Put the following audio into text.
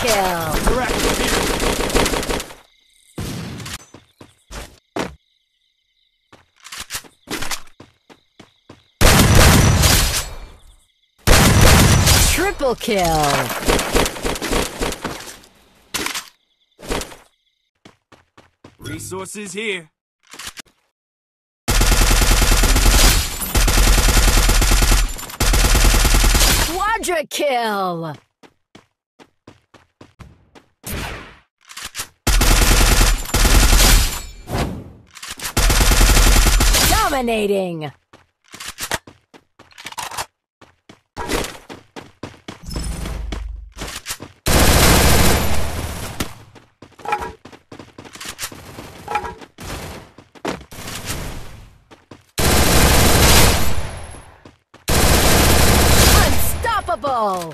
kill. Triple kill. Resources here. Quadra kill. Dominating. Unstoppable.